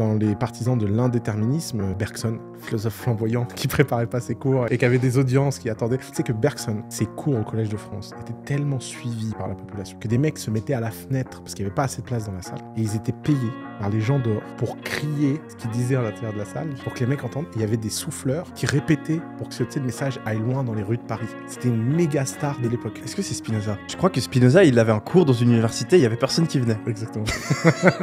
dans les partisans de l'indéterminisme, Bergson, philosophe flamboyant qui préparait pas ses cours et qui avait des audiences qui attendaient. Tu sais que Bergson, ses cours au Collège de France étaient tellement suivis par la population que des mecs se mettaient à la fenêtre parce qu'il n'y avait pas assez de place dans la salle et ils étaient payés par les gens dehors pour crier ce qu'ils disaient à l'intérieur de la salle pour que les mecs entendent. Il y avait des souffleurs qui répétaient pour que ce tu sais, le message aille loin dans les rues de Paris. C'était une méga star de l'époque. Est-ce que c'est Spinoza? Je crois que Spinoza, il avait un cours dans une université, il y avait personne qui venait. Exactement.